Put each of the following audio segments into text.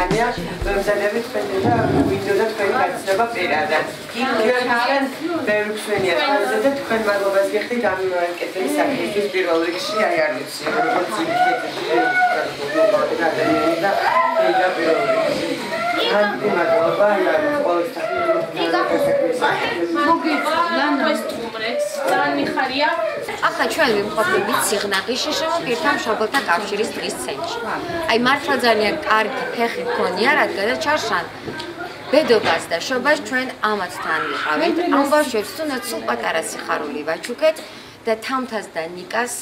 ანია, მომზადებით თქვენი და ვიდეო და თქვენი გაცნობა პირადად. იქიდან ბევრი ჩვენია თქვენზე და თქვენ მადლობას გიხდით ამ კეთილი საქმისთვის პირველ რიგში, აი არ ვიცი, როგორც იქნება ადამიანები და და პირველ რიგში. ან მადლობა, ან ყოველთვის ახლა ჩვენ ვიმყოფებით სიღნაღიში შემოგირთა მშობელთა კავშირის დღის ცენტრში აი მართლა ძალიან კარგი ფეხი გქონია რადგანაც ჩარშან. ბედობას და შობას ჩვენ ამათთან ვიყავით. ამ ბავშვებს თუნდაც სულ პატარა სიხარული ვაჩუქეთ და თამთას და ნიკას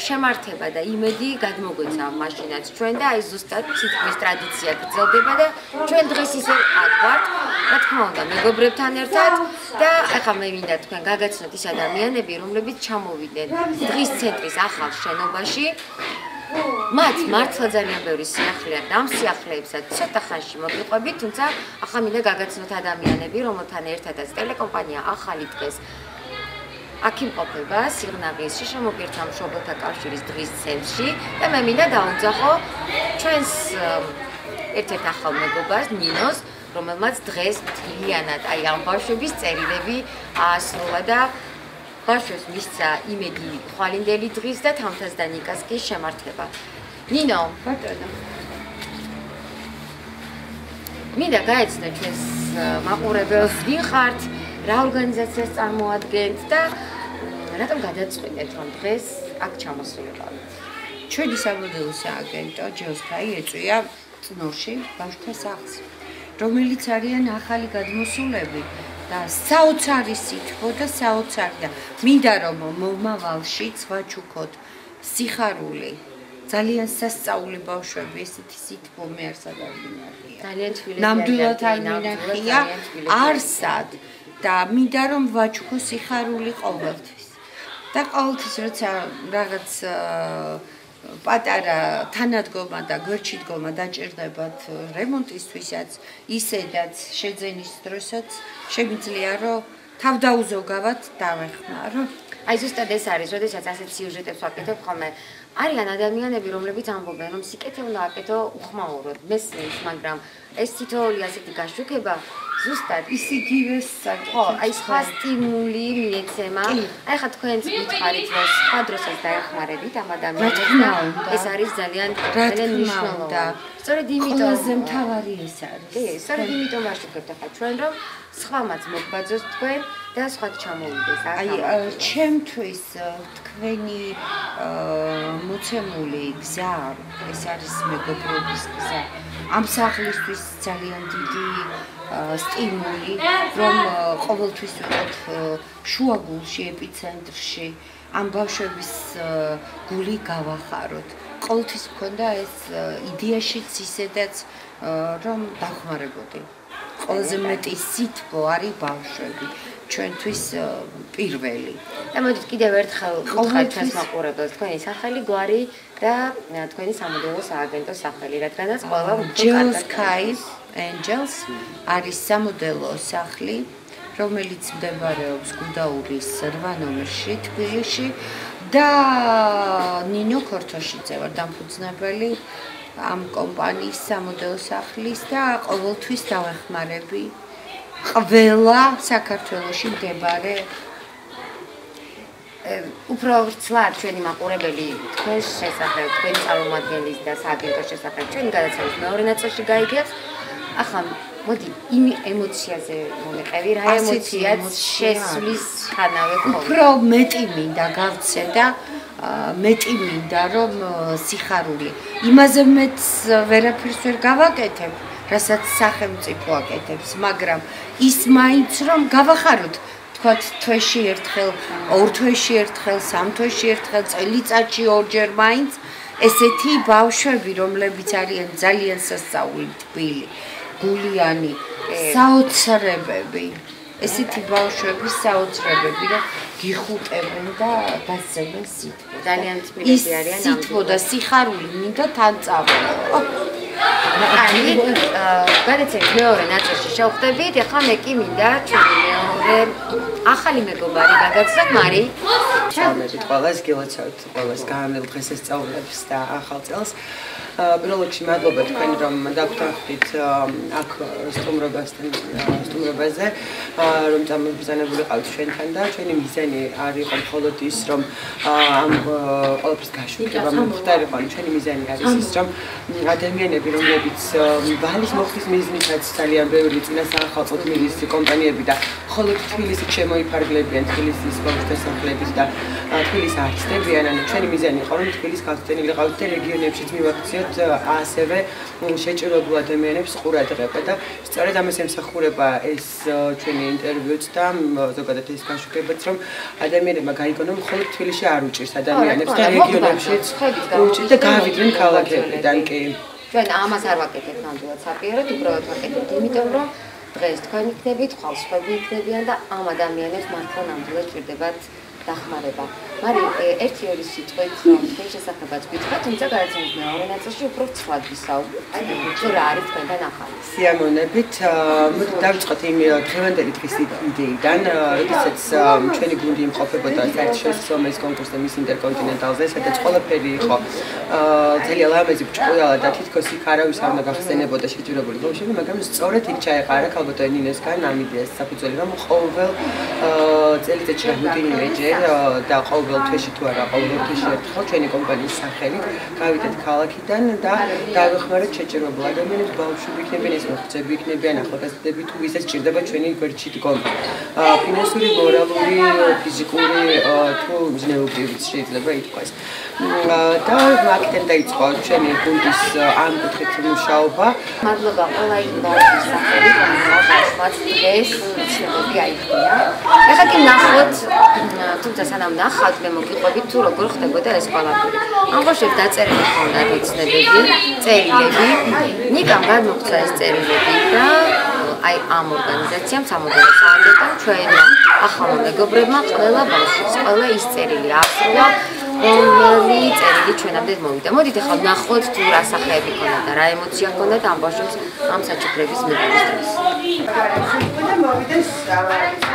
შემართება და იმედი გადმოგვეცა მაშინაც. ჩვენ და აი ზუსტად თითქმის ტრადიცია გრძელდება და ჩვენ დღეს ისე აგვართ. რა თქმა უნდა მეგობრებთან ერთად და ახლა მე მინდა თქვენ გაგაცნოთ ის ადამიანები რომლებიც ჩამოვიდნენ დღის ცენტრის ახალ შენობაში. მათ მართლა ძალიან ბევრი სიახლეა და ამ სიახლეებსაც ცოტა ხანში მოგიყვებით თუმცა ახლა მინდა გაგაცნოთ ადამიანები რომელთან ერთადაც ტელეკომპანია ახალი დღეს აქ იმყოფება სიგნალის შემოგერთა მშობელთა კავშირის დღის ცენტრში და მე მინდა დაუნძახო ჩვენს ერთ-ერთ ახალ მეგობარს ნინოს რომელმაც დღეს მთლიანად აი ამ ბავშვების წერილები აასრულა და ბავშვებს მისცა იმედი ხვალინდელი დღის და თამთას და ნიკას კი შემართება ნინო! ბატონო. მინდა გაეცნო ჩვენს მაყურებელს ვინ ხართ რა ორგანიზაციას წარმოადგენთ და რატომ გადაწყვეტეთ რომ დღეს აქ ჩამოსულიყავით? ჩვენი სამოდელო სააგენტო ჯოსფაი ეწვია წნორში ბავშვთა სახლს, რომელიც არიან ახალი გადმოსულები და საოცარი სითბო და საოცარი და მინდა რომ მომავალში ცვაჩუქოთ სიხარული ძალიან სასწაული ბავშვები ესეთი სითბო მე არ სადავინარია. ძალიან თბილი. ნამდვილად არ მინახია არსად და მინდა რომ ვაჩუქო სიხარული ყოველთვის. და ყოველთვის როცა რაღაც პატარა თანადგომა და გვერდში დგომა დაჭirdებათ რემონტისთვისაც, ისედაც შეძენის დროსაც შემიძლია რომ თავდაუზოგავად დავეხმარო. აი ზუსტად ეს არის, როდესაც ასეთ სიუჟეტებს ვაკეთებ ხოლმე, არიან ადამიანები, რომლებიც ამბობენ, რომ სიკეთე უნდა აკეთო უხმაუროდ, მესმის, მაგრამ ეს თითოეული ასეთი გაშუქება ზუსტად ისიგივე საკითხი. ხო, აი სხვა სტიმული მიეცემა. აი ხა თქვენც გითხარით, რომ სხვა დროსაც დაეხმარებით ამ ადამიანებს. ეს არის ძალიან ძალიან მნიშვნელოვანი. სწორედ იმიტომ ყველაზე მთავარი ეს არის. კი, სწორედ იმიტომ ვაშუქებთ ახლა ჩვენ რომ სხვამაც მოგბაძოს თქვენ და სხვა ჩამოვიდეს. აი ჩემთვის თქვენი მოცემული გზა ეს არის მეგობრობის გზა. ამ სახლისთვის ძალიან დიდი სტიმული, რომ ყოველთვის ვიყოთ შუაგულში, ეპიცენტრში, ამ ბავშვების გული გავახაროთ. ყოველთვის მქონდა ეს იდეაშიც ისედაც რომ დახმარებოდი. ყველაზე მეტი სითბო არის ბავშვები. ჩვენთვის პირველი. და მოდით კიდევ ერთხელ ვუთხართ ჩვენს მაყურებელს თქვენი სახელი, გვარი და თქვენი სამოდელო სააგენტო სახელი, რადგანაც ყველა ჯელს კაის Angels არის სამოდელო სახლი, რომელიც მდებარეობს გუდაურის 8 ნომერში თბილისში და ნინო ქორთოშიძე ვარ დამფუძნებელი ამ კომპანიის სამოდელო სახლის და ყოველთვის დავეხმარები ყველა საქართველოსი მდებარე უფრო ცლად ჩვენი მაყურებელი თქვენს შესახებ, თქვენი წარმომადგენლის და სააგენტოს შესახებ ჩვენი გადაცემის მეორე ნაწილში გაიგებს. ახლა მოდი იმ ემოციაზე მომეყევი რა ემოციაც შესვლის ხანავე ხო უფრო მეტი მინდა გავცე და მეტი მინდა რომ სიხარული. იმაზე მეც ვერაფერს ვერ გავაკეთებ რასაც სახელმწიფო აკეთებს მაგრამ ის მაინც რომ გავახაროთ. თქვათ თვეში ერთხელ ორ თვეში ერთხელ სამ თვეში ერთხელ წელიწადში ორჯერ მაინც. ესეთი ბავშვები რომლებიც არიან ძალიან სასწაული თბილი გულიანი საოცრებები ესეთი ბავშვები საოცრებები რომ გიხუტებენ და დასწრებენ სითბო ძალიან თბილები არიან ამ სითბო და სიხარული მინდა თან წავალო აი გადაცემის მეორე ნაწილში შევხვდებით ახლა მე კი მინდა მეორე ახალი მეგობარი გაგაცნოთ მარი. ჩამოვიდეთ ყველას გილოცავთ ყველას გამელ დღესასწაულებს და ახალ წელს. პირველ რიგში მადლობა თქვენ რომ დაგვთანხმდით აქ სტუმრობასთან სტუმრობაზე. რომ წამებზანებული ყავთ ჩვენთან და ჩვენი მიზანი არ იყო მხოლოდ ის რომ ამ ყველაფერს გაშვიდობა მომხდარიყო ჩვენი მიზანი არის ის რომ ადამიანები რომლებიც ვალის მოხდის მიზნითაც ძალიან ბევრი წინასახალხო თბილისის კომპანიები და მხოლოდ თბილისში შემოიფარგლებიან თბილისის მომხდარსახლებით და თბილისს არცდებიან ანუ ჩვენი მიზანი იყო რომ თბილის გასწენილი ყავთ და რეგიონებშიც მივაქციოთ ასევე შეჭირებულ ადამიანებს ყურადღება და სწორედ ამას ემსახურება ეს ჩვენი ინტერვიუც და ზოგადად ეს გაშუქებაც რომ ადამიანებმა გაიგონონ მხოლოდ თბილისში არ უჭირს ადამიანებს და რეგიონებშიც უჭირს და გავიდნენ ქალაქებიდან კი. ჩვენ ამას არ ვაკეთებთ ნამდვილად საპირედ უბრალოდ ვაკეთებთ იმიტომ რომ დღეს თქვენ იქნებით, ხალხს ხვები იქნებიან და ამ ადამიანებს მართლა ნამდვილად ჭირდებათ დახმარება. მაგრამ ერთი ორი სიტყვით რომ თქვენ შესახებაც გითხრათ, თუმცა გადაცემის მეორე ნაწილში უფრო ცვლად ვისაუბროთ. თუ რა არის თქვენთან ახალი? სიამოვნებით, მოდი დავიწყოთ იმ დღევანდელი დღის იდეიდან, როდესაც ჩვენი გუნდი იმყოფებოდა საერთაშორისო მომის კონკურსზე მის ინტერკონტინენტალზე, სადაც ყველაფერი იყო ძალიან ლამაზი ბრჭყალა და თითქოს იქ არავის არ უნდა გახსენებოდა შეჭირებული ბავშვები, მაგრამ სწორედ იქ ჩაეყარა ქალბატონი ნინესგან ამ იდეას საფუძველი, რომ ყოველ წელიწადში მოდიმინეჯერ და ყოველ თვეში თუ არა ყოველ თვეში ერთხელ ჩვენი კომპანიის სახელით გავიდეთ ქალაქიდან და დავეხმარეთ შეჭირებულ ადამიანებს ბავშვები იქნებიან ეს მოხდები იქნებიან ახალგაზრდები თუ ვისაც ჭირდება ჩვენი გვერდში დგომა ფინანსური მორალური ფიზიკური თუ ზნეობრივიც შეიძლება ითქვას და აქედან დაიწყო ჩვენი გუნდის ამ კუთხით მუშაობა მადლობა ყველა იმ ბავშვის სახელით რომელსაც დღეს შეგვიძლია აიხდია ეხლა კი ნახოთ თუმცა სანამ ნახავთ მე მოგიყვებით თუ როგორ ხდებოდა ეს ყველაფერი. ამ ბავშვებს დაწერილი ჰქონდათ ეცნებები, წერილები. ნიკამ გადმოგცა ეს წერილები და აი ამ ორგანიზაციამ სამოდელო სააგენტომ ჩვენმა ახალმა მეგობრებმა ყველა ბავშვს ყველა ის წერილი აღსრულა რომელი წერილი ჩვენამდე მოვიდა. მოდით ახლა ნახოთ თუ რა სახეები ქონდა და რა ემოცია ქონდა ამ ბავშვებს ამ საჩუქრების მიღების დროს. და მოვიდეს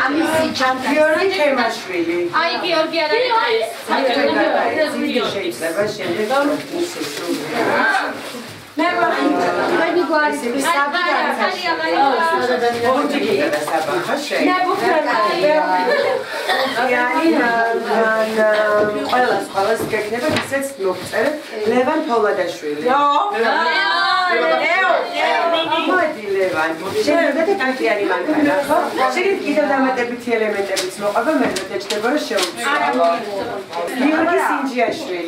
ამის ჩემპიონი ჩემაშვილი. აი გიორგი არ არის. შეიძლება შემდეგ ისე სრულად მე ვარ გვარი საბა ხალი ამარი ოჯი და საბა ხაშე მე ვუხრებიიანი ყველა ყველას გეკნება ისეც მოგწერე ლევან თოლადაშვილი ო ეო მოდი ლევან შეიძლება კანტიანი მანქანა ხო შეიძლება კიდევ დამატებითი ელემენტებიც მოყვება მე მეჩნდება რომ შეუძლია გიორგი სინჯიაშვილი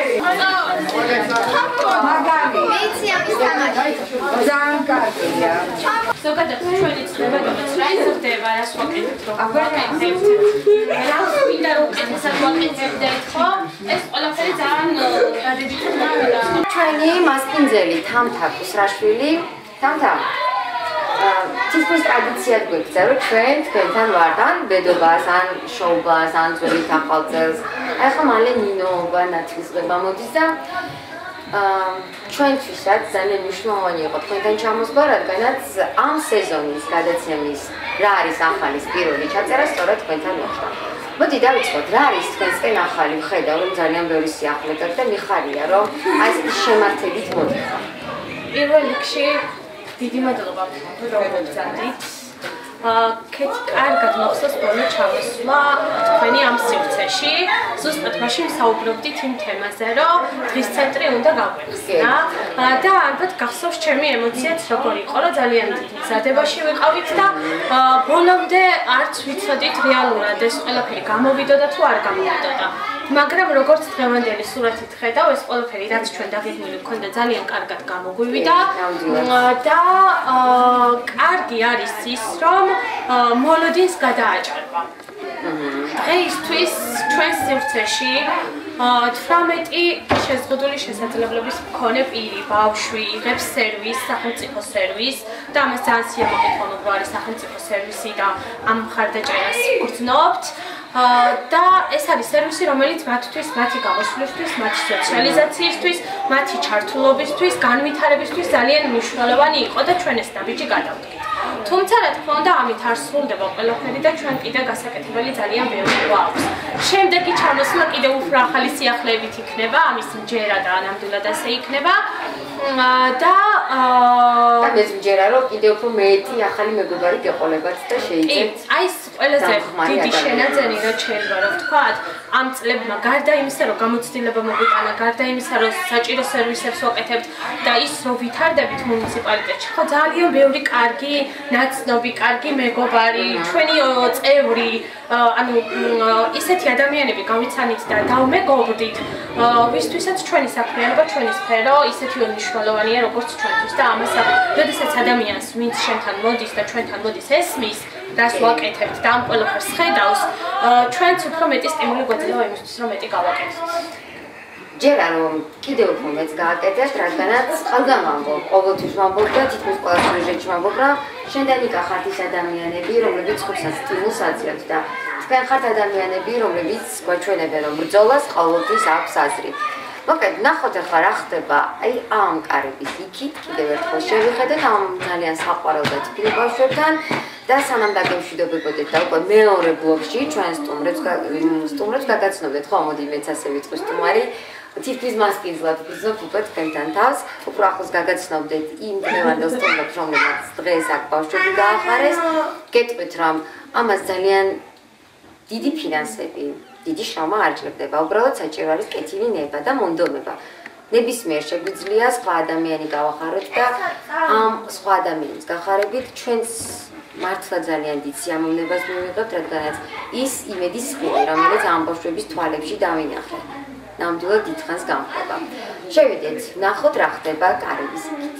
მაგარი მეცი ამის თამაში ძალიან კარგია ზოგადად ჩვენი ცნობებიც რა იზრდება რას ვაკეთებთ რომ ვაკეთებთ რა მინდა რომ კეთესად ვაკეთებდეთ ხო ეს ყველაფერი ძალიან დადებითად მოვიდა ჩვენი მასპინძელი თამთა კუსრაშვილი თამთა თითქმის ტრადიციად გვექცა რომ ჩვენ თქვენთან ვართ ან ბედობას ან შოუბას ან ძველი ახალწელს ახლა მალე ნინო ბანათლისღება მოდის და ჩვენთვისაც ძალიან მნიშვნელოვანი იყო თქვენთან ჩამოსვლა, რადგანაც ამ სეზონის გადაცემის რა არის ახალის პირველი ჩაწერა სწორედ თქვენთან მოხდა. მოდი დავიწყოთ, რა არის თქვენსკენ ახალი ხედა, რომ ძალიან ბევრი სიახლე გაქვს და მიხარია, რომ აი ეს შემართებით მოხდა. პირველ რიგში დიდი მადლობა რომ მოგზავნით. კეთ კარგად მოხსოვს ბოლო ჩამოსვლა თქვენი ამ სივრცეში. ზუსტად მაშინ საუბრობდით იმ თემაზე, რომ დღის ცენტრი უნდა გავხსნა. და ალბათ გახსოვს ჩემი ემოციაც როგორ იყო, რომ ძალიან დიდი მზადებაში ვიყავით და ბოლომდე არც ვიცოდით რეალურად ეს ყველაფერი გამოვიდოდა თუ არ გამოვიდოდა. მაგრამ როგორც დღევანდელი სურათით ხედავ, ეს ყველაფერი რაც ჩვენ დაგეგმილი გქონდა ძალიან კარგად გამოგვივიდა და კარგი არის ის, რომ მოლოდინს გადააჭარბა. დღეისთვის ჩვენ სივრცეში 18 შეზღუდული შესაძლებლობის მქონე პირი, ბავშვი იღებს სერვისს, სახელმწიფო სერვისს და ამას ძალიან სიამოვნებაა, რომ არის სახელმწიფო სერვისი და ამ მხარდაჭერას გრძნობთ. და ეს არის სერვისი, რომელიც მათთვის, მათი გამოსვლისთვის, მათი სოციალიზაციისთვის, მათი ჩართულობისთვის, განვითარებისთვის ძალიან მნიშვნელოვანი იყო და ჩვენ ეს ნაბიჯი გადავდგით. თუმცა რა თქმა უნდა ამით არ სრულდება ყველაფერი და ჩვენ კიდე გასაკეთებელი ძალიან ბევრი გვაქვს. შემდეგი ჩამოსვლა კიდე უფრო ახალი სიახლეებით იქნება, ამის ჯერა და ნამდვილად ასე იქნება. და აა და მეც მჯერა რომ კიდე უფრო მეტი ახალი მეგობარი გეყოლებათ და შეიძლება აი ეს ყველაზე დიდი შენაძენი რა შეიძლება რომ ვთქვათ ამ წლებმა გარდა იმისა რომ გამოცდილება მოგვიტანა გარდა იმისა რომ საჭირო სერვისებს ვაკეთებთ და ის რომ ვითარდებით მუნიციპალიტეტში ხო ძალიან ბევრი კარგი ნაცნობი კარგი მეგობარი ჩვენი წევრი ანუ ისეთი ადამიანები გავიცანით და დავმეგობრდით ვისთვისაც ჩვენი საქმიანობა ჩვენი სფერო ისეთი მნიშვნელოვანია როგორც ჩვენთვის და ამას როდესაც ადამიანს ვინც შენთან მოდის და ჩვენთან მოდის ესმის რას ვაკეთებთ და ამ ყველაფერს ხედავს, ჩვენც უფრო მეტი სტიმული გვეძლევა იმისთვის, რომ მეტი გავაკეთოთ. ჯერა რომ კიდევ უფრო მეც გააკეთეთ, რადგანაც ხალგან ვამბობ, ყოველთვის ვამბობ და თითქმის ყველა სიუჟეტში ვამბობ, რომ შენდანი გახართ ის ადამიანები, რომლებიც ხუბსაც სტიმულს აძლევთ და თქვენ ხართ ადამიანები, რომლებიც გვაჩვენებენ, რომ ბრძოლას ყოველთვის აქვს აზრი. მოკლედ, ნახოთ ახლა რა ხდება. აი ამ კარების იქით, კიდევ ერთხელ შევიხედეთ ამ ძალიან საყვარელ და თბილ ბავშვებთან. და სანამ დაგემშვიდობებოდეთ და უკვე მეორე ბლოგში ჩვენ სტუმრებს სტუმრებს გაგაცნობდეთ. ხო მოდი მეც ასე ვიწყო სტუმარი. თითქმის მასკინზლად ვიზობ უკვე თქვენთან თავს. უფრო ახლოს გაგაცნობდეთ იმ დღევანდელ სტუმრებს რომლებიც დღეს აქ ბავშვები გაახარეს. გეტყვით რომ ამას ძალიან დიდი ფინანსები დიდი შრომა არჯერდება უბრალოდ საჭირო არის კეთილი ნება და მონდომება ნებისმიერ შეგვიძლია სხვა ადამიანი გავახაროთ და ამ სხვა ადამიანის გახარებით ჩვენს მართლა ძალიან დიდ სიამოვნებას მივიღებთ, რადგანაც ის იმედის ხილი, რომელიც ამ ბავშვების თვალებში დავინახე. ნამდვილად დიდხანს გამხდება. შევიდეთ, ნახოთ რა ხდება კარების იქით.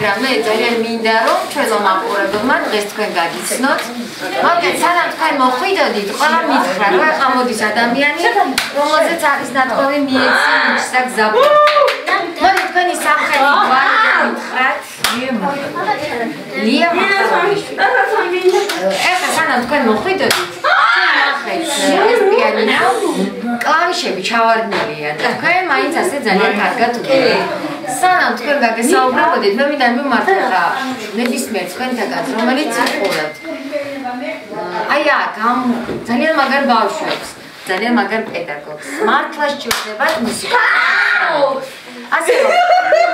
მაგრამ მე ძალიან მინდა რომ ჩვენო მაყურებელმა დღეს თქვენ გაგიცნოთ. მაგრამ სანამ თქვენ მოხვიდოდით, ყველა მითხრა რომ ახლა მოდის ადამიანი, რომელზეც არის ნათქვამი მიეცი ისაკ ზაბო. მოდი თქვენი სამხედრო გვარი მითხრათ. ლია მახვიშვილი. ეხლა სანამ თქვენ მოხვიდოდით, ეს პიანინო კლავიშები ჩავარდნილია და თქვენ მაინც ასე ძალიან კარგად ვქენთ. სანამ თქვენ გაგესაუბრებოდით, მე მინდა მიმართო რა ნებისმიერ თქვენთაგან, რომელიც იყურებთ. აი აქ ამ ძალიან მაგარ ბავშვებს, ძალიან მაგარ პედაგოგს. მართლა სჭირდებათ მუსიკა. ასე რომ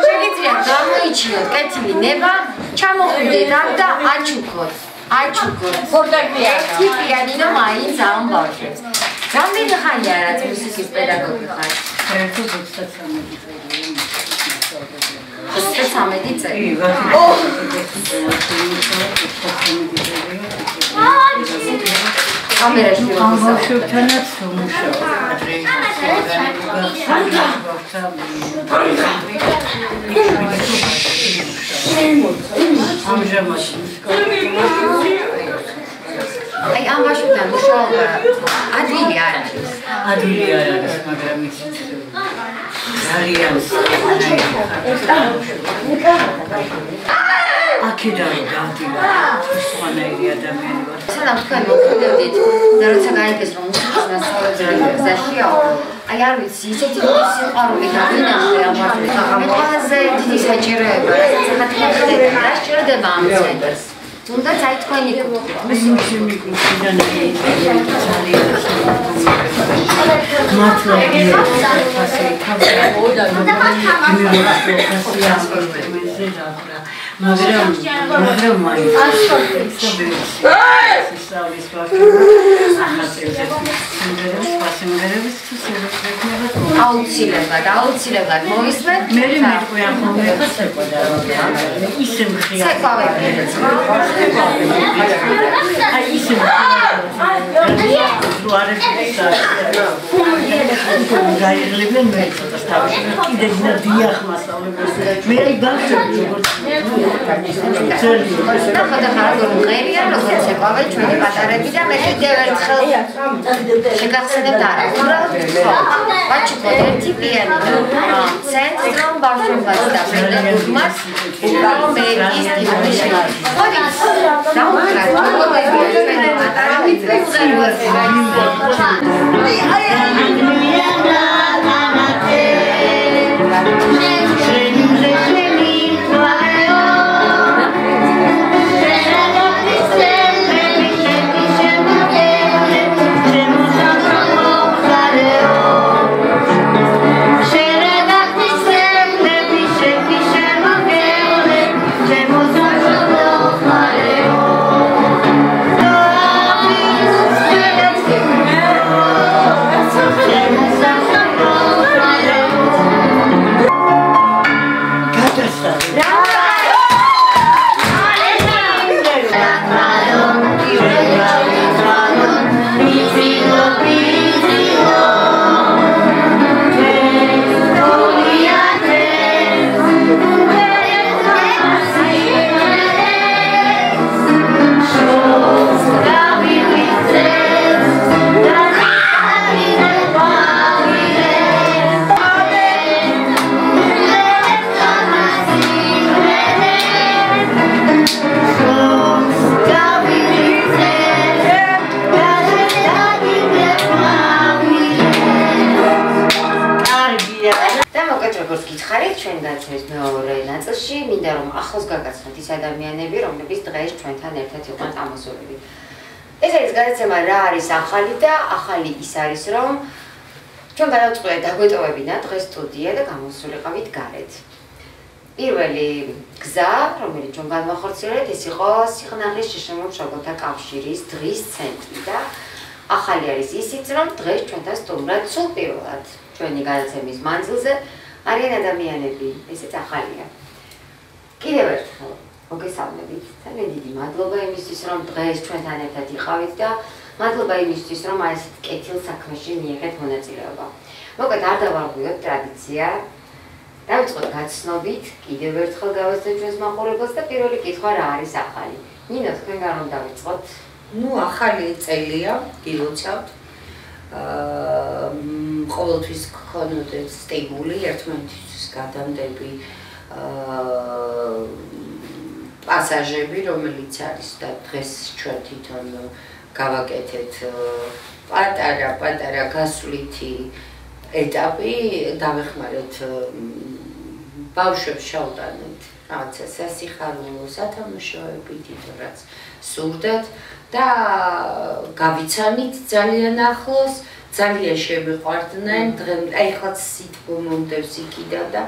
შეგიძლია გამოიჩინოთ კეთილი ნება, ჩამოგვიდეთ აქ და აჩუქოთ. აჩუქოთ. ფორტეპიანო. ერთი პიანინო მაინც ამ ბავშვებს. რამდენი ხანია რაც მუსიკის პედაგოგი ხარ? 16 16 16 წელი. კამერაში ვამბობთანაც ვმუშაობ. ამჟამად აი ამ მაშინთან მუშაობა ადვილი არ არის. ადვილი არ არის, მაგრამ იცით. ძალიან აქედან გავდივა სხვანაირი ადამიანი ვარ. სანამ თქვენ მოხვდებით და როცა გაიგეს რომ მუსიკის მასწავლებელი გზაშია, აი არ ვიცი, ისეთი სიყვარული გავინახე ამ მართლა. მე ყველაზე დიდი საჭიროება, რასაც თქვენ ხდება, რა სჭირდება ამ ცენტრს. თუნდაც აი თქვენი კუთხით. მისი მიკროფონიდან ძალიან მართლა ასე თავი მაგრამ მაგრამ მაინც ისავის აუცილებლად, აუცილებლად მოისმენთ. მე მე მეთქვია ხოლმე ხება და ისე მხია. ცეკვავები. აი ისე თუ არ გაიგლებენ მე ცოტა თავში კიდე დიახ მასწავლებლებს მე გავწევი როგორც და ხოდა ხარ მღერია როგორც ცეკვავე ჩვენი პატარები და მე კიდევ ერთხელ შეგახსენებთ არა უბრალოდ ბაჭკო ერთი პიანინო ცენტრ რომ ბავშვობას და მეგობრებს რომ მე ის შეგვიძლია ხოდი დაუკრა ჩვენი პატარები მღერია აი აი ადამიანები, რომლებიც დღეს ჩვენთან ერთად იყვნენ წამოსულები. ეს არის გადაცემა რა არის ახალი და ახალი ის არის რომ ჩვენ გადავწყვეტ დაგვეტოვებინა დღეს სტუდია და გამოსულიყავით გარეთ. პირველი გზა, რომელიც ჩვენ განვახორციელებთ, ეს იყო სიღნაღის შშმ შოგოთა კავშირის დღის ცენტრი და ახალი არის ისიც რომ დღეს ჩვენთან სტუმრად სულ პირველად ჩვენი გადაცემის მანძილზე არიან ადამიანები, ესეც ახალია. კიდევ ერთხელ მოგესალმებით. ძალიან დიდი მადლობა იმისთვის, რომ დღეს ჩვენთან ერთად იყავით და მადლობა იმისთვის, რომ აი ეს კეთილ საქმეში მიიღეთ მონაწილეობა. მოკლედ არ დავარღვიოთ ტრადიცია. დავიწყოთ გაცნობით, კიდევ ერთხელ გავასწრებთ ჩვენს მაყურებელს და პირველი კითხვა რა არის ახალი? ნინო, თქვენგან რომ დავიწყოთ. ну ახალი წელია გილოცავთ აა ყოველთვის გქონოდეთ სტიმული ერთმანეთისთვის გადამდები აა პასაჟები, რომელიც არის და დღეს ჩვენ თვითონ გავაკეთეთ პატარა პატარა გასვლითი ეტაპი, დავეხმარეთ ბავშვებს შევტანეთ რაღაცა სასიხარულო სათამაშოები თვითონ რაც სურდათ და გავიცანით ძალიან ახლოს ძალიან შემიყვარდნენ დღემდე აი ხა სიტყვა მომდევს იქიდან და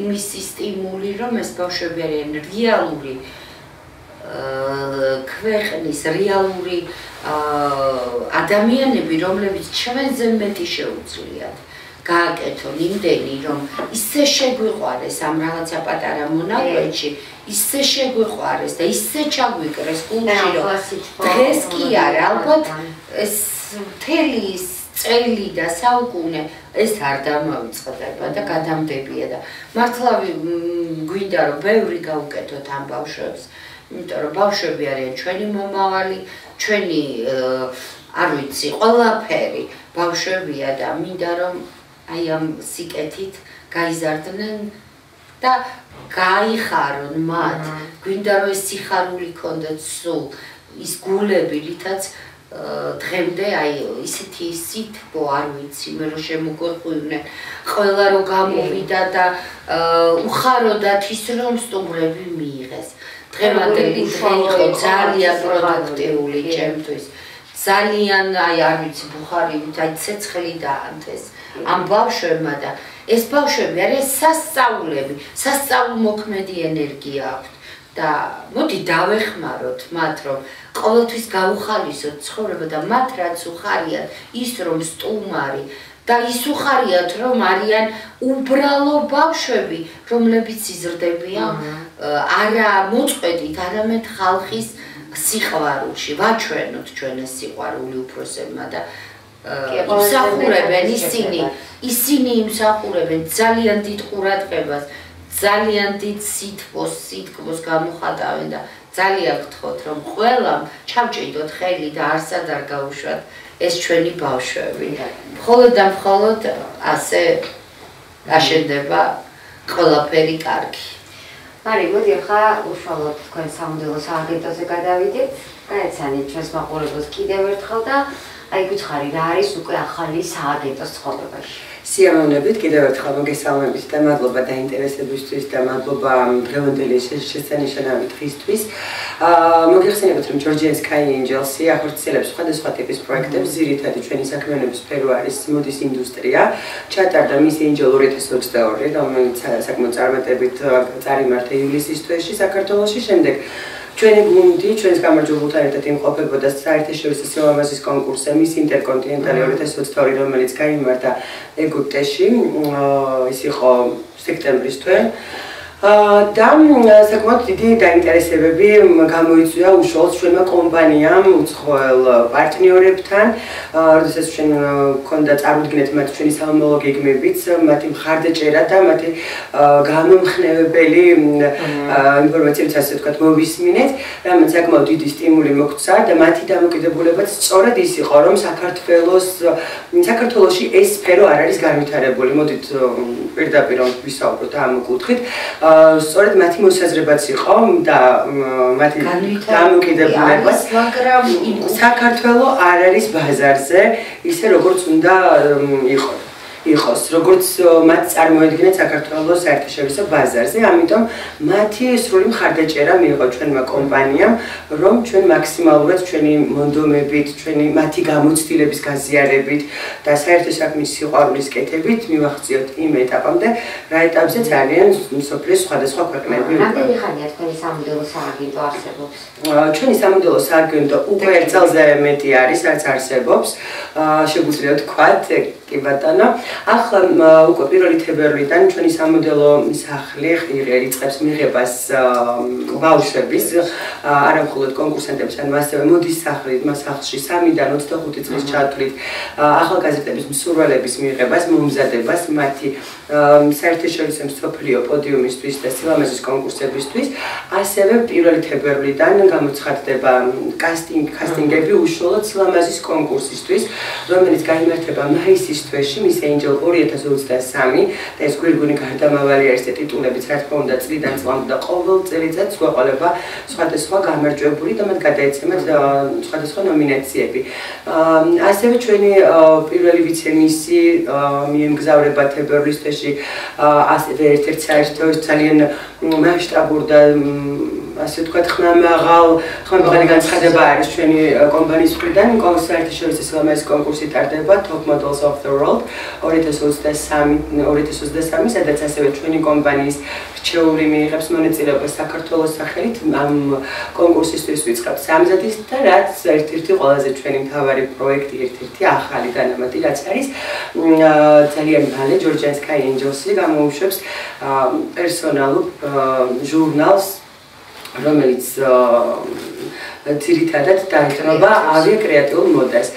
იმის სტიმული რომ ეს ბავშვები არიან რეალური ქვეყნის რეალური ადამიანები, რომლებიც ჩვენზე მეტი შეუძლიათ. გააკეთონ იმდენი, რომ ისე შეგვიყვარეს ამ რაღაცა პატარა მონაკვეთში, ისე შეგვიყვარეს და ისე ჩაგვიკრეს კულტურაში, რომ დღეს კი არა, ალბათ ეს მთელი წელი და საუკუნე ეს არ დამოიწყდება და გადამდებია და მართლა გვინდა რომ ბევრი გავუკეთოთ ამ ბავშვებს. იმიტომ რომ ბავშვები არიან ჩვენი მომავალი, ჩვენი არ ვიცი, ყველაფერი ბავშვებია და მინდა რომ აი ამ სიკეთით გაიზარდნენ და გაიხარონ მათ. გვინდა რომ ეს სიხარული კონდეთ სულ ის გულები, რითაც დღემდე აი ისეთი სითბო არ ვიცი მე რომ შემოგვეყვნენ ყველა რომ გამოვიდა და უხაროდათ ის რომ სტუმრები მიიღეს დღევანდელი დღე იყო ძალიან პროდუქტიული ჩემთვის. ძალიან აი არ ვიცი ბუხარივით აი ცეცხლი დაანთეს ამ ბავშვებმა და ეს ბავშვები არის სასწაულები, სასწაულ მოქმედი ენერგია აქვს. და მოდი დავეხმაროთ მათ რომ ყოველთვის გაუხალისოთ ცხოვრება და მათ რაც უხარიათ ის რომ სტუმარი და ის უხარიათ რომ არიან უბრალო ბავშვები რომლებიც იზრდებიან არა მოწყვეტით არამედ ხალხის სიყვარულში ვაჩვენოთ ჩვენ ეს სიყვარული უფროსებმა და იმსახურებენ ისინი ისინი იმსახურებენ ძალიან დიდ ყურადღებას ძალიან დიდ სითბოს, სიტყვოს გამოხატავენ და ძალიან გთხოვთ რომ ყველამ ჩავჭიდოთ ხელი და არსად არ გაუშვათ ეს ჩვენი ბავშვები. მხოლოდ და მხოლოდ ასე აშენდება ყველაფერი კარგი. მარი, მოდი ახლა უშუალოდ თქვენ სამუდელო სააგენტოზე გადავიდეთ. გაეცანით ჩვენს მაყურებელს კიდევ ერთხელ და აი გითხარი რა არის უკვე ახალი სააგენტოს ცხოვრებაში? სიამოვნებით კიდევ ერთხელ მოგესალმებით და მადლობა დაინტერესებისთვის და მადლობა დღევანდელი შესანიშნავი დღისთვის. აა მოგეხსენებათ რომ ჯორჯიას კაი ენჯელსი ახორციელებს სხვადასხვა ტიპის პროექტებს, ძირითადად ჩვენი საქმიანობის სფერო არის მოდის ინდუსტრია. ჩატარდა მის ენჯელ 2022, რომელიც საკმაოდ წარმატებით წარიმართა ივლისის თვეში საქართველოში, შემდეგ ჩვენი გუნდი ჩვენს გამარჯვებულთან ერთად იმყოფებოდა საერთაშორისო სილამაზის კონკურსზე მის ინტერკონტინენტალი 2022 რომელიც გამართა ეგვიპტეში ის იყო სექტემბრის თვე და საკმაოდ დიდი დაინტერესებები გამოიწვია უშუალოდ ჩვენმა კომპანიამ უცხოელ პარტნიორებთან, როდესაც ჩვენ ქონდა წარმოდგენეთ მათ ჩვენი სამომავლო გეგმებიც, მათი მხარდაჭერა და მათი გამომხნევებელი ინფორმაციებიც ასე ვთქვათ მოვისმინეთ, რამაც საკმაოდ დიდი სტიმული მოგცა და მათი დამოკიდებულებაც სწორად ის იყო, რომ საქართველოს საქართველოსი ეს სფერო არ არის განვითარებული. მოდით პირდაპირ ვისაუბროთ ამ კუთხით. სწორედ მათი მოსაზრებაც იყო და მათი დამოკიდებულება მაგრამ საქართველოს არ არის ბაზარზე ისე როგორც უნდა იყოს იყოს, როგორც მათ წარმოედგინეთ საქართველოს საერთაშორისო ბაზარზე, ამიტომ მათი სრული მხარდაჭერა მიიღო ჩვენმა კომპანიამ, რომ ჩვენ მაქსიმალურად ჩვენი მონდომებით, ჩვენი მათი გამოცდილების გაზიარებით და საერთო საქმის სიყვარულის კეთებით მივახციოთ იმ ეტაპამდე, რა ეტაპზე ძალიან სოფლის სხვადასხვა ქვეყნები. რამდენი ხანია თქვენი სამოდელო სააგენტო არსებობს? ჩვენი სამოდელო სააგენტო უკვე ერთ წელზე მეტი არის, რაც არსებობს. შეგვიძლია თქვათ კი ბატონო. ახლა უკვე პირველი თებერვლიდან ჩვენი სამოდელო სახლი ღირეწებს მიღებას ბავშვების არამხოლოდ კონკურსანტებს, ანუ ასევე მოდის სახლი, სახლში 3-დან 25 წლის ჩათვლით ახალგაზრდების მსურველების მიღებას, მომზადებას, მათი საერთაშორისო მსოფლიო პოდიუმისთვის და სილამაზის კონკურსებისთვის, ასევე პირველი თებერვლიდან გამოცხადდება კასტინგ კასტინგები უშუალოდ სილამაზის კონკურსისთვის, რომელიც გამართება მაისის თვეში, მის Angel 2023 და ეს გვირგვინი გარდამავალი არის ტიტულებიც, რა თქმა უნდა, წლიდან წლამდე და ყოველ წელიწადს გვეყოლება სხვადასხვა გამარჯვებული და მათ გადაეცემათ სხვადასხვა ნომინაციები. ასევე ჩვენი პირველი ვიცე-მისი მიემგზავრება თებერვლის თვეში ასევე ერთ-ერთ საერთო ძალიან მასშტაბურ და ასე ვთქვათ, ხმამაღალ, ხმამაღალი განცხადება არის ჩვენი კომპანიის მხრიდან, კონსერტიშორის ისლამის კონკურსი ტარდება Top Models of the World 2023 2023 სადაც ასევე ჩვენი კომპანიის რჩეული მიიღებს მონაწილეობას საქართველოს სახელით. ამ კონკურსისთვის ვიწყებთ სამზადის და რაც ერთ-ერთი ყველაზე ჩვენი მთავარი პროექტი, ერთ-ერთი ახალი განამატი, რაც არის ძალიან მალე ჯორჯიან სკაი ენჯელსი გამოუშვებს პერსონალურ ჟურნალს რომელიც ძირითადად დაეთმობა ავია კრეატიულ მოდას.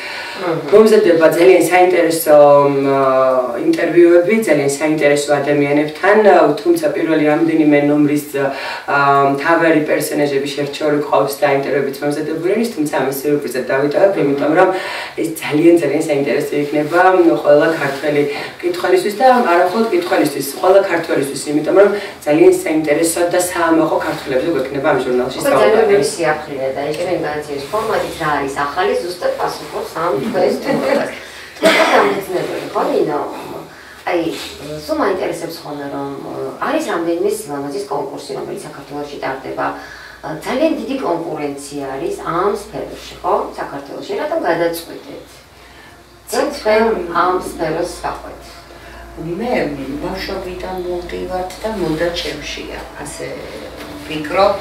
მომზადება ძალიან საინტერესო ინტერვიუები ძალიან საინტერესო ადამიანებთან, თუმცა პირველი რამდენიმე ნომრის თავარი პერსონაჟები შერჩეული ყავს და ინტერვიუებიც მომზადებული არის, თუმცა ამის სიურპრიზად დავიტოვებ, იმიტომ რომ ეს ძალიან ძალიან საინტერესო იქნება ყველა ქართველი კითხვალისთვის და არახოთ კითხვალისთვის, ყველა ქართველისთვის, იმიტომ რომ ძალიან საინტერესო და საამაყო ქართველებზე გვექნება ამ ჟურნალში სწავლა. ძალიან სიახლეა და ეს ჩვენ განცდის ფორმატით რა არის ახალი ზუსტად პასუხობს ამ თემას. თუმცა ხო ნინო აი სულ მაინტერესებს ხოლმე რომ არის რამდენიმე სილამაზის კონკურსი რომელიც საქართველოში ტარდება ძალიან დიდი კონკურენცია არის ამ სფეროში, ხო? საქართველოში რატომ გადაწყვეტეთ? ცეცხლ ამ სფეროს გაყვეთ. მე ბავშვობიდან მოვდივართ და მოდა ჩემშია, ასე ვფიქრობ.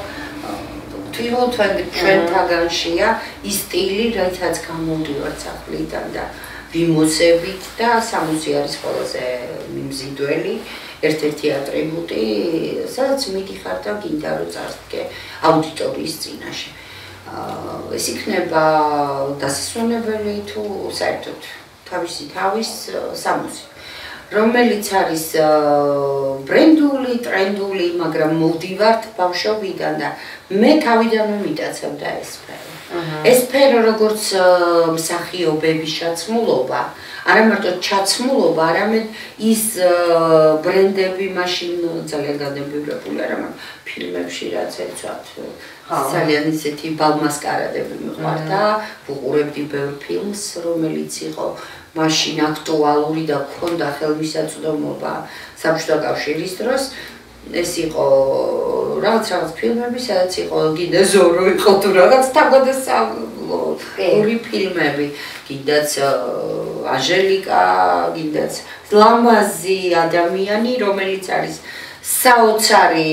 თვითონ ჩვენთაგანშია ის სტილი, რაიცაც გამოდივართ სახლიდან და ვიმოცებით და სამუსი არის ყველაზე მიმზიდველი. ერთ-ერთი ატრიბუტი, სადაც მიდიხარ და გინდა რომ წარდგე აუდიტორიის წინაშე. აა ეს იქნება დასასვენებელი თუ საერთოდ თავისი თავის სამუსი. რომელიც არის ბრენდული, ტრენდული, მაგრამ მოვდივართ ბავშვობიდან და მე თავიდანვე მიტაცებდა ეს სფერო. ეს სფერო როგორც მსახიობების ჩაცმულობა, არა მარტო ჩაცმულობა, არამედ ის ბრენდები მაშინ ძალიან განებივრებული არა მაგრამ ფილმებში რაც ეცვათ ძალიან ისეთი ბალმასკარადები მიყვარდა, ვუყურებდი ბევრ ფილმს, რომელიც იყო მაშინ აქტუალური და ქონდა ხელმისაწვდომობა საბჭოთა კავშირის დროს. ეს იყო რაღაც რაღაც ფილმები, სადაც იყო კიდე ზორო იყო თუ რაღაც თავგადასავლო ორი ფილმები, კიდეც აჟელიკა, კიდეც ლამაზი ადამიანი, რომელიც არის საოცარი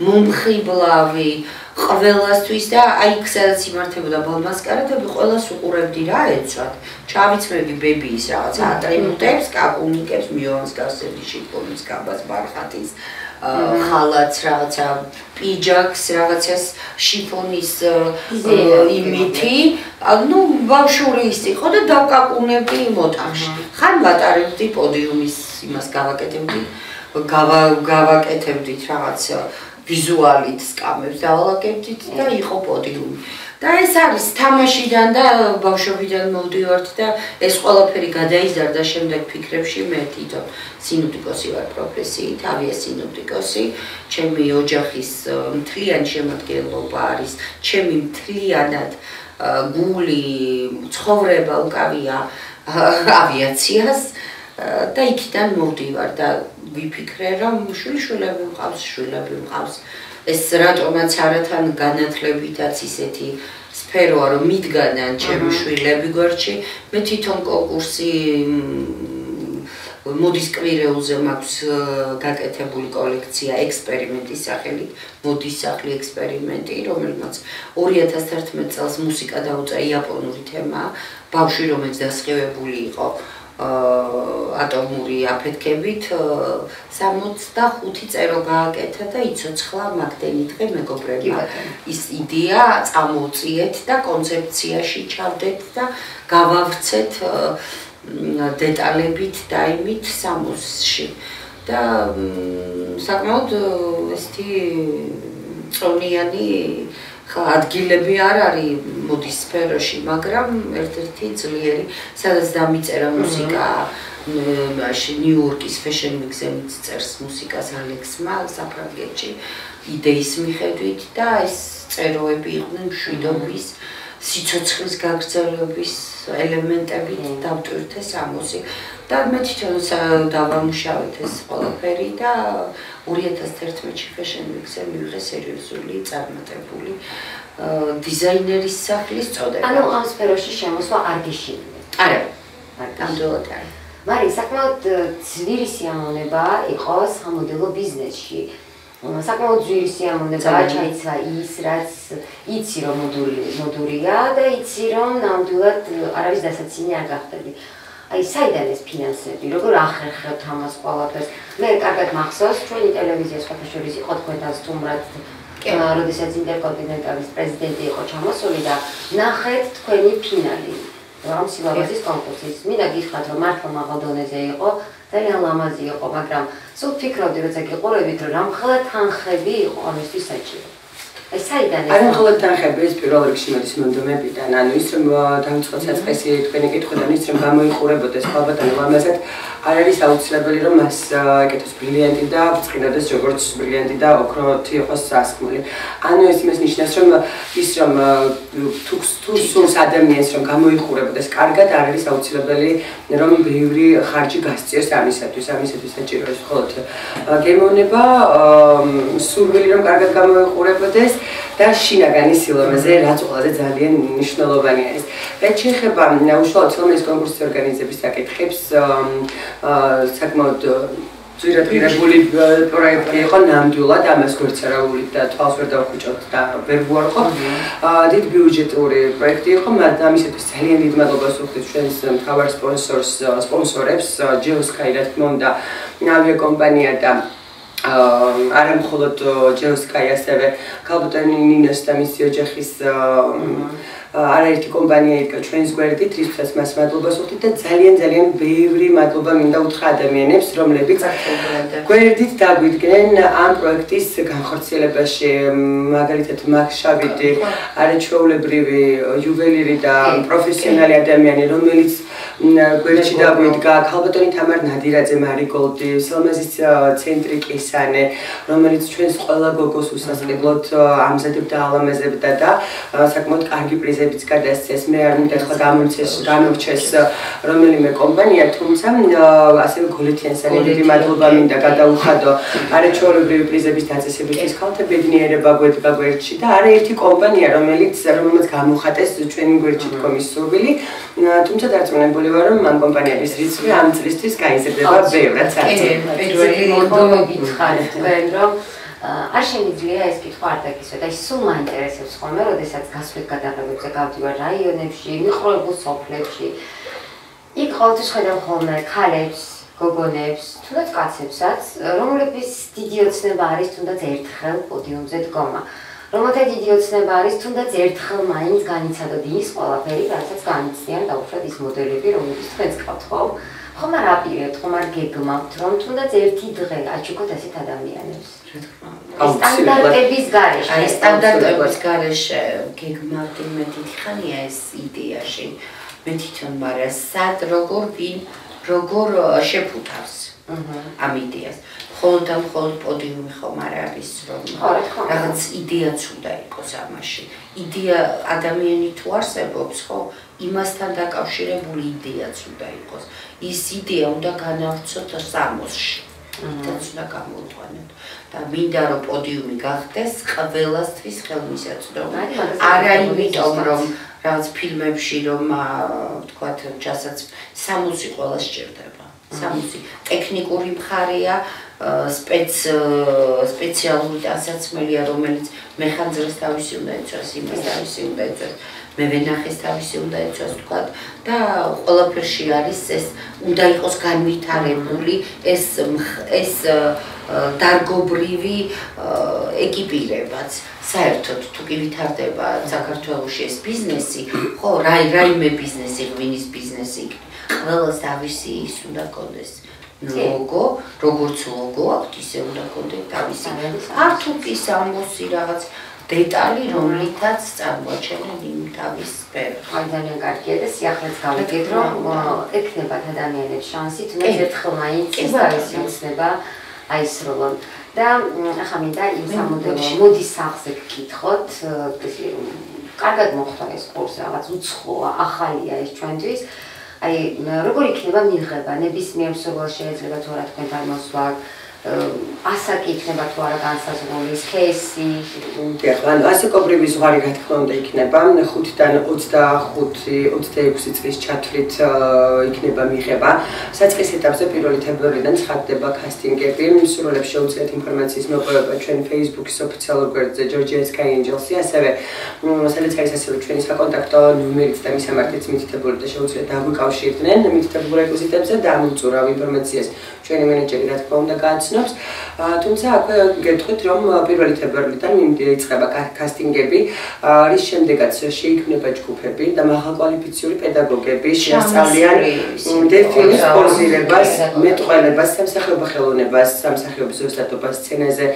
მომხიბლავი ყველასთვის და აი სადაც იმართებოდა ბალმასკარადები, ყველას უყურებდი რა ეცვათ. ჩავიცმები ბებიის რაღაც ატრიბუტებს, კაკუნიკებს, მიონს გასწევდი შიფონის კაბას, ბარხატის ხალათს, რაღაცა პიჯაკს, რაღაცას შიფონის იმითი. ანუ ბავშვური ის იყო და დავკაკუნებდი მოტახში. ხან ვატარებდი პოდიუმის იმას გავაკეთებდი. გავა გავაკეთებდით რაღაც ვიზუალით სკამებს დავალაგებდით და იყო პოდიუმი. და ეს არის თამაშიდან და ბავშვობიდან მოვდივართ და ეს ყველაფერი გადაიზარდა შემდეგ ფიქრებში მე თვითონ სინოპტიკოსი ვარ პროფესიით, ავია სინოპტიკოსი. ჩემი ოჯახის მთლიანი შემადგენლობა არის ჩემი მთლიანად გული, ცხოვრება უკავია ავიაციას და იქიდან მოვდივარ და ვიფიქრე რომ შვილიშვილები მყავს, შვილები მყავს. ეს რატომაც არათან განათლებითაც ისეთი სფეროა რომ მიდგანან ჩემი შვილები გვერდში. მე თვითონ კონკურსი მოდის კვირეულზე მაქვს გაკეთებული კოლექცია ექსპერიმენტის სახელით მოდის სახლი ექსპერიმენტი რომელმაც 2011 წელს მუსიკა დაუწა იაპონური თემა. ბავშვი რომელიც დასხივებული იყო ატომური აფეთქებით 65 წერო გააკეთა და იცოცხლა მაგდენი დღე მეგობრებმა. ის იდეა წამოუწიეთ და კონცეფციაში ჩავდეთ და გავავრცეთ დეტალებით და იმით სამოსში. და საკმაოდ ესეთი წონიანი ადგილები არ არის მოდის სფეროში, მაგრამ ერთ-ერთი ძლიერი, სადაც დამიწერა მუსიკა, მაშინ ნიუ-იორკის Fashion Week-ზე წერს მუსიკას ალექსმა საფრანგეთში იდეის მიხედვით და ეს წეროები იყვნენ მშვიდობის, სიცოცხლის გაგრძელების ელემენტებით დავტვირთეს ამოსი და მე თვითონ დავამუშავეთ ეს ყველაფერი და 2011-ში Fashion Week-ზე მივიღე სერიოზული წარმატებული დიზაინერის სახლის წოდება. ანუ ამ სფეროში შემოსვა არ გიშინია. არა. ნამდვილად არა. მაგრამ საკმაოდ ძლიერი სიამონება იყო სამოდელო ბიზნესში. საკმაოდ ძლიერი სიამონება ჩაიცა ის, რაც იცი რომ მოდული მოდურია და იცი რომ ნამდვილად არავის დასაცინი არ გახდები. აი საიდან ეს ფინანსები, როგორ ახერხებთ ამას ყველაფერს? მე კარგად მახსოვს, ჩვენი ტელევიზიის ფოტოშოპის იყო თქვენთან სტუმრად როდესაც ინტერკონტინენტალის პრეზიდენტი იყო ჩამოსული და ნახეთ თქვენი ფინალი ამ სილაბუსის კონკურსის. მინდა გითხრათ, რომ მართლა მაღალ დონეზე იყო, ძალიან ლამაზი იყო, მაგრამ სულ ფიქრობდი, როცა გიყურებით, რომ რამხელა თანხები იყო ამისთვის საჭირო. აი საიდან ეს? არა მხოლოდ თანხები, ეს პირველ რიგში მოდის მონდომებიდან, ანუ ის რომ დავიწყოთ საწყისი თქვენი კითხვიდან ის რომ გამოიყურებოდეს ალბათად ამასეთ არ არის აუცილებელი რომ მას ეკეთოს ბრილიანტი და ბრწყინდეს როგორც ბრილიანტი და ოქროთი იყოს სასკმელი. ანუ ეს იმას ნიშნავს რომ ის რომ თუ თუ სულს ადამიანს რომ გამოიხურებოდეს კარგად არ არის აუცილებელი რომ ბევრი ხარჯი გასწიოს ამისათვის, ამისათვის საჭირო ის მხოლოდ გემოვნება სურვილი რომ კარგად გამოიხურებოდეს და შინაგანი სილამაზე, რაც ყველაზე ძალიან მნიშვნელოვანი არის. და შეიძლება უშუალოდ სილამაზის კონკურსის ორგანიზების საკითხებს აა საკმაოდ ძირადღირებული პროექტი იყო ნამდვილად ამას გვერდსარავული და თვალს ვერ დავხვიჭოთ და ვერ ვუარყოფ. აა დიდ ბიუჯეტური პროექტი იყო, მაგრამ ამისათვის ძალიან დიდ მადლობას ვუხდით ჩვენს მთავარ სპონსორს, სპონსორებს, Geosky რა თქმა უნდა, ავიაკომპანია და აა არა მხოლოდ Geosky, ასევე ქალბატონი ნინოს და მისი ოჯახის აა არაერთი კომპანია იდგა ჩვენს გვერდით, რისთვისაც მას მადლობას ვუხდით და ძალიან ძალიან ბევრი მადლობა მინდა უთხრა ადამიანებს, რომლებიც გვერდით დაგვიდგნენ ამ პროექტის განხორციელებაში, მაგალითად მაგშავიდი, არაჩვეულებრივი იუველირი და პროფესიონალი ადამიანი, რომელიც გვერდში დაგვიდგა, ქალბატონი თამარ ნადირაძე მარიგოლდი, სელმაზის ცენტრი კისანე, რომელიც ჩვენს ყველა გოგოს უსასყიდლოდ ამზადებდა, ალამაზებდა და საკმაოდ კარგი პრიზი ვიზებიც გადასცეს, მე არ მინდა ხო გამომცეს, გამორჩეს რომელიმე კომპანია, თუმცა ასევე გოლეთიანს დიდი მადლობა მინდა გადაუხადო. არაჩვეულებრივი პრიზების დაწესებისთვის ქალთა ბედნიერება გვერდ გვერდში და არაერთი კომპანია, რომელიც რომელმაც გამოხატეს ჩვენი გვერდში თქომის სურვილი, თუმცა დარწმუნებული ვარ, რომ ამ კომპანიების რიცხვი ამ წლისთვის გაიზრდება ბევრად საერთოდ. პირველი მოდო გითხარით, რომ არ შემიძლია ეს კითხვა არ დაგისვა და სულ მაინტერესებს ხოლმე, როდესაც გასვლით გადაღებებზე გავდივარ რაიონებში, მიყროებულ სოფლებში. იქ ყოველთვის ხედავ ხოლმე ქალებს, გოგონებს, თუნდაც კაცებსაც, რომლებიც დიდი ოცნება არის თუნდაც ერთხელ პოდიუმზე დგომა. რომელთა დიდი ოცნება არის თუნდაც ერთხელ მაინც განიცადოთ ის ყველაფერი, რასაც განიცდიან და უშუალოდ ის მოდელები, რომლებიც თქვენს გყავთ ხო? ხომ არ აპირებთ, ხომ არ გეგმავთ, რომ თუნდაც ერთი დღე აჩუქოთ ასეთ ადამიანებს? სტანდარტების გარეშე, აი სტანდარტების გარეშე გეგმავდი მე თვითონ ხანია ეს იდეაში. მე თვითონ მაგრამ სად როგორ ვინ როგორ შეფუთავს ამ იდეას. ხოლმე და ხოლმე პოდიუმი ხომ არ არის რომ რაღაც იდეაც უნდა იყოს ამაში. იდეა ადამიანი თუ არსებობს, ხო, იმასთან დაკავშირებული იდეაც უნდა იყოს. ის იდეა უნდა განავრცოთ სამოსში. და უნდა გამოვყვანოთ. და მინდა რომ პოდიუმი გახდეს ყველასთვის ხელმისაწვდომი. არა იმიტომ რომ რაღაც ფილმებში რომ თქვათ ჯასაც სამუსი ყველა სჭირდება. სამუსი ტექნიკური მხარეა, სპეც სპეციალური დასაცმელია, რომელიც მეხანძრეს თავისი უნდა იცოს, იმას თავისი უნდა იცოს. მე ვენახეს თავისი უნდა იცოს თქვა და ყველაფერში არის ეს უნდა იყოს განვითარებული ეს ეს დარგობრივი ეკიპირებაც საერთოდ თუ კი ვითარდება საქართველოსში ეს ბიზნესი ხო რაი რაიმე ბიზნესი ღვინის ბიზნესი ყველას თავისი ის უნდა კონდეს ლოგო როგორც ლოგო აქვს ისე უნდა კონდეს თავისი. ართუკის ამოსი რაღაც დეტალი, რომლითაც წარმოაჩენენ იმ თავის სფეროს. აი ძალიან კარგია და სიახლეც გავიგეთ, რომ ექნებათ ადამიანებს შანსი, თუნდაც ერთხელ მაინც ეს არის იმცნება აისროლონ. და ახლა მინდა იმ სამოდელო მოდის სახზე გკითხოთ, კარგად მოხდა ეს კურსი, რაღაც უცხოა, ახალია ეს ჩვენთვის. აი როგორ იქნება მიღება? ნებისმიერ მსურველს შეიძლება თუ რა თქვენ დამოსვლა ასაკი იქნება თუ არა განსაზღვრული სქესი? ეხლა ანუ ასაკობრივი ზღვარი რა თქმა უნდა იქნება. 5-დან 25-26 წლის ჩათვლით იქნება მიღება. საწყის ეტაპზე პირველი თებერვლიდან ცხადდება კასტინგები. მსურველებს შეუძლიათ ინფორმაციის მოპოვება ჩვენ Facebook-ის ოფიციალურ გვერდზე Georgia Sky Angels-ი. ასევე სადაც არის ასევე ჩვენი საკონტაქტო ნომერიც და მისამართიც მითითებული და შეუძლიათ დაგვიკავშირდნენ მითითებულ რეკვიზიტებზე და ამოწურავ ინფორმაციას ჩვენი მენეჯერი რა თქმა უნდა გააცნობს. თუმცა აქვე გეტყვით რომ პირველი თებერვლიდან მიმდინარეება კასტინგები, რის შემდეგაც შეიქმნება ჯგუფები და მაღალკვალიფიციური პედაგოგები შეასწავლიან დეფინის პოზირებას, მეტყველებას, სამსახიობო ხელოვნებას, სამსახიობო ზუსტადობას, სცენაზე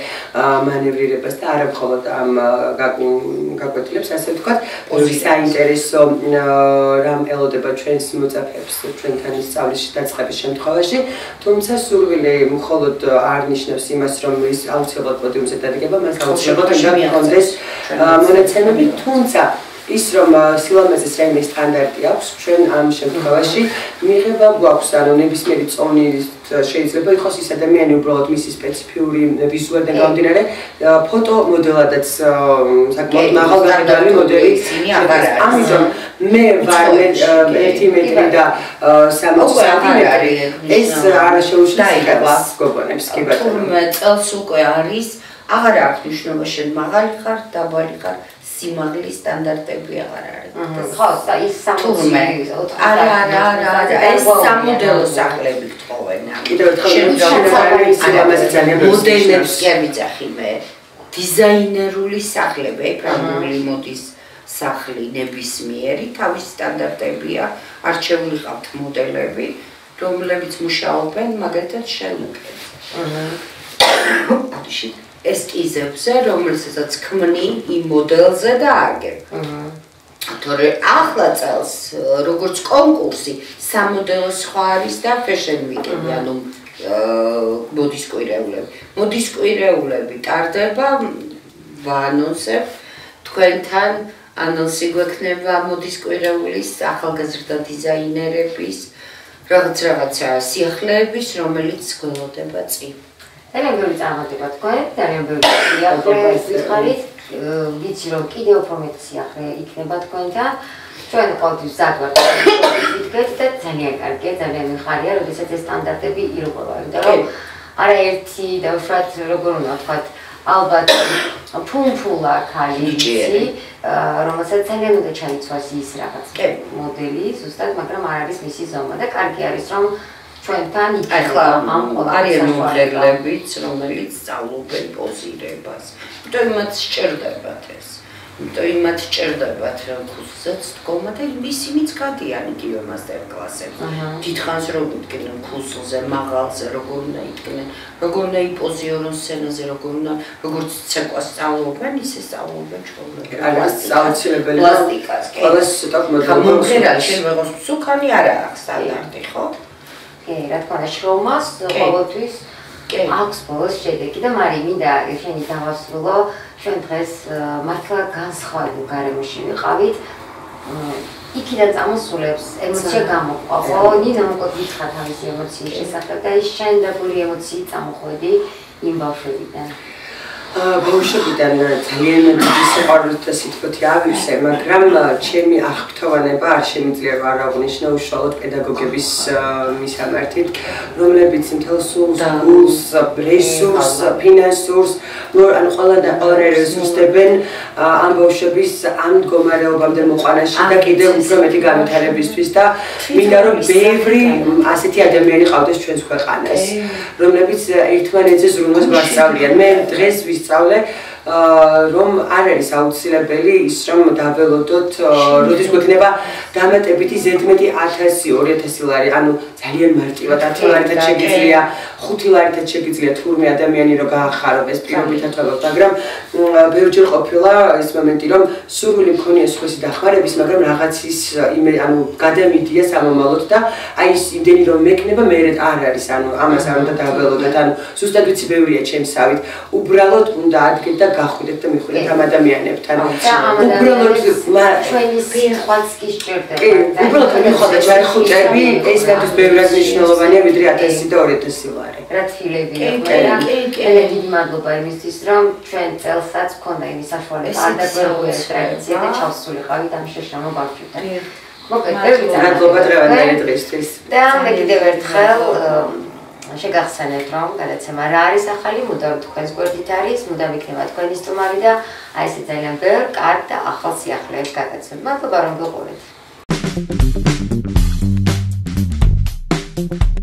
მანევრირებას და არა მხოლოდ ამ გაკვეთილებს, ასე ვთქვათ, საინტერესო რამ ელოდება ჩვენს მოწაფეებს ჩვენთან სწავლის დაწყების შემთხვევაში, თუმცა სურვილი მხოლოდ არ ნიშნავს იმას, რომ ის აუცილებლად პოდიუმზე დადგება, მას აუცილებლად უნდა კონდეს მონაცემები, თუმცა ის რომ სილამაზეს რაიმე სტანდარტი აქვს, ჩვენ ამ შემთხვევაში მიიღება გვაქვს, ანუ ნებისმიერი წონი შეიძლება იყოს ის ადამიანი უბრალოდ მისი სპეციფიური ვიზუალიდან გამომდინარე, ფოტო მოდელადაც საკმაოდ მაღალგარდანი მოდელი ისინი აღარ არის. ამიტომ მე ვარ 1 მეტრი და 60 სანტიმეტრი. ეს არა შეუშლება გოგონებს კი ბატონო. წელს უკვე არის აღარ აქვს მნიშვნელობა შენ მაღალი ხარ, დაბალი ხარ. სიმაღლის სტანდარტები აღარ არის. ხო, და ის სამუდელო არა, არა, არა, ეს სამუდელო სახლები თხოვენ. კიდევ ერთხელ მოდელებს კი ამიძახი მე. დიზაინერული სახლები, ფრანგული მოდის სახლი ნებისმიერი, თავის სტანდარტებია, არჩეული ყავთ მოდელები, რომლებიც მუშაობენ მაგალითად შენ აჰა. ესკიზებზე, რომელსაც ქმნი იმ მოდელზე და აგებ. თორე ახლა წელს როგორც კონკურსი სამოდელო სხვა არის და fashion week-ები, ანუ მოდის კვირეულები. მოდის კვირეულები ტარდება ვანონსებ თქვენთან ანონსი გვექნება მოდის კვირეულის ახალგაზრდა დიზაინერების რაღაც რაღაცა სიახლეების, რომელიც გველოდება წინ. ძალიან ბევრი წარმატება თქვენ, ძალიან ბევრი სიახლე სიხარით. ვიცი რომ კიდევ უფრო მეტი სიახლე იქნება თქვენთან. ჩვენ ყოველთვის ზაგვართ ვიდგეთ და ძალიან კარგია, ძალიან მიხარია, როდესაც ეს სტანდარტები ირღვევა, იმიტომ რომ არა ერთი და უშუალოდ როგორ უნდა ვთქვათ, ალბათ ფუნფულა ქალიჩი, რომელსაც ძალიან უნდა ჩაიცვას ის რაღაც მოდელი, ზუსტად, მაგრამ არ არის მისი ზომა და კარგი არის რომ ახლა ამ არიან მომღერლებიც, რომელიც სწავლობენ პოზირებას. იმიტომ იმათ სჭირდებათ ეს. იმიტომ იმათ სჭირდებათ ქუსზეც დგომა და ისინიც გადიან იგივე მასტერ კლასებში. დიდხანს რომ იდგნენ ქუსლზე, მაღალზე, როგორ უნდა იდგნენ, როგორ უნდა იპოზიორონ სცენაზე, როგორ უნდა როგორც ცეკვა სწავლობენ, ისე სწავლობენ ჩვეულებრივ. არა, აუცილებელი პლასტიკას. ყველას ცოტა მოდელი. მომღერალი შენ ვეღოს სუკანი არა აქვს სტანდარტი, ხო? კი, რა თქმა უნდა, შრომას ყოველთვის აქვს ბოლოს შედეგი და მარი მინდა შენი დავასრულო ჩვენ დღეს მართლა განსხვავებულ გარემოში ვიყავით. იქიდან წამოსულებს ემოცია გამოყვა ხო ნინა მოკოდ გითხრა თავისი ემოციის შესახებ და ის შენდებული ემოციი წამოხვედი იმ ბავშვებიდან ბავშვებიდან ძალიან დიდი სიყვარულით და სიტყვით ავივსე, მაგრამ ჩემი აღფრთოვანება არ შემიძლია არ აღნიშნო უშუალოდ პედაგოგების მისამართით, რომლებიც მთელ სულს, გულს, რესურს, ფინანსურს, ანუ ყველა და ყველა რესურსებენ ამ ბავშვების ამ მდგომარეობამდე მოყვანაში და კიდევ უფრო მეტი განვითარებისთვის და მინდა რომ ბევრი ასეთი ადამიანი ყავდეს ჩვენს ქვეყანას, რომლებიც ერთმანეთზე ზრუნვას გვასწავლიან. მე დღეს ვისწავლე რომ არ არის აუცილებელი ის რომ დაველოდოთ როდის გვექნება დამატებითი ზედმეტი 1000 2000 ლარი. ანუ ძალიან მარტივად 10 ლარითაც შეგიძლია 5 ლარითაც შეგიძლია თურმე ადამიანი რო გაახარო ეს პირობითად ვთქვათ მაგრამ ბევრჯერ ყოფილა ეს მომენტი რომ სურვილი მქონია სხვისი დახმარების მაგრამ რაღაცის იმე ანუ გადამიდია სამომავლოდ და აი ის იმდენი რომ მექნება მე არ არის ანუ ამას არ უნდა დაველოდოთ ანუ ზუსტად ვიცი ბევრია ჩემსავით უბრალოდ უნდა ადგეთ და გახვიდეთ და მიხვიდეთ ამ ადამიანებთან. უბრალოდ ჩვენი სიხვაც კი სჭირდება. კი, უბრალოდ მიხვდეთ ჯერ ხუჭები, ეს რადგან ბევრად მნიშვნელოვანია ვიდრე 1000 და 2000 ლარი. რა თილები ხარა? ელე დიდი მადლობა იმისთვის, რომ ჩვენ წელსაც გქონდა იმის საშუალება და გვერდით ტრადიცია და ჩავსულიყავით ამ შეშამო ბავშვებთან. მოგეთ, მადლობა დღევანდელი დღისთვის. და მე კიდევ ერთხელ შეგახსენებთ რომ გადაცემა რა არის ახალი, მუდამ თქვენს გვერდით არის, მუდამ იქნება თქვენი სტუმარი და აი ესე ძალიან ბევრ კარგ და ახალ სიახლეებს გადაცემთ. მადლობა რომ გიყურეთ. Thank you.